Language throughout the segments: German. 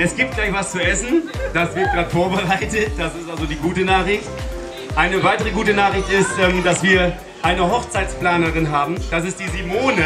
Es gibt gleich was zu essen. Das wird gerade vorbereitet. Das ist also die gute Nachricht. Eine weitere gute Nachricht ist, ähm, dass wir eine Hochzeitsplanerin haben. Das ist die Simone.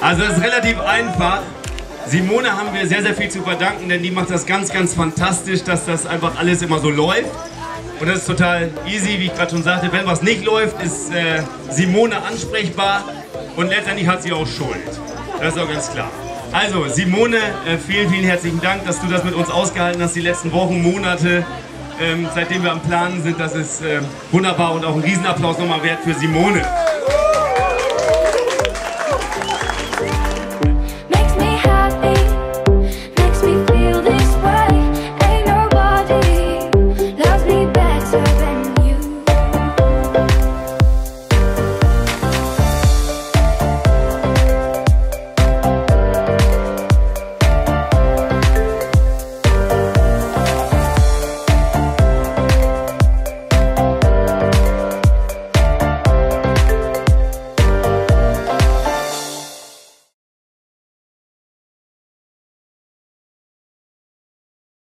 Also es ist relativ einfach. Simone haben wir sehr, sehr viel zu verdanken, denn die macht das ganz, ganz fantastisch, dass das einfach alles immer so läuft. Und das ist total easy, wie ich gerade schon sagte. Wenn was nicht läuft, ist äh, Simone ansprechbar und letztendlich hat sie auch Schuld. Das ist auch ganz klar. Also Simone, äh, vielen, vielen herzlichen Dank, dass du das mit uns ausgehalten hast, die letzten Wochen, Monate, ähm, seitdem wir am Planen sind. Das ist äh, wunderbar und auch ein Riesenapplaus nochmal wert für Simone.